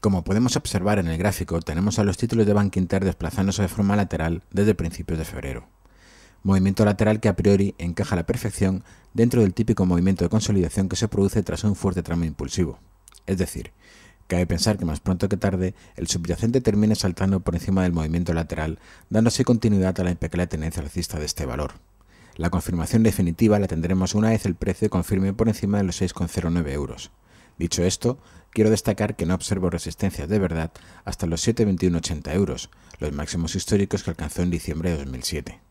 Como podemos observar en el gráfico, tenemos a los títulos de Bank Inter desplazándose de forma lateral desde principios de febrero. Movimiento lateral que a priori encaja a la perfección dentro del típico movimiento de consolidación que se produce tras un fuerte tramo impulsivo. Es decir, cabe pensar que más pronto que tarde el subyacente termine saltando por encima del movimiento lateral, dándose continuidad a la impecable tendencia alcista de este valor. La confirmación definitiva la tendremos una vez el precio confirme por encima de los 6,09 euros. Dicho esto, quiero destacar que no observo resistencias de verdad hasta los 7,2180 euros, los máximos históricos que alcanzó en diciembre de 2007.